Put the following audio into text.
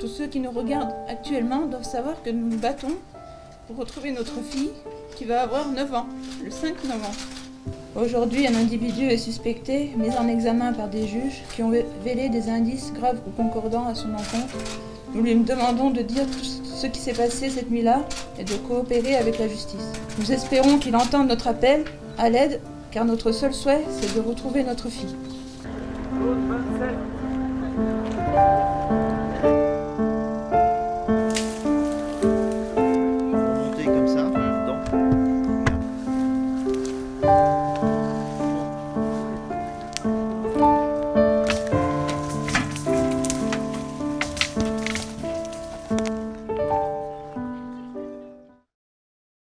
Tous ceux qui nous regardent actuellement doivent savoir que nous nous battons pour retrouver notre fille qui va avoir 9 ans, le 5 novembre. Aujourd'hui, un individu est suspecté, mis en examen par des juges qui ont vélé des indices graves ou concordants à son encontre. Nous lui demandons de dire tout ce qui s'est passé cette nuit-là et de coopérer avec la justice. Nous espérons qu'il entende notre appel à l'aide, car notre seul souhait, c'est de retrouver notre fille.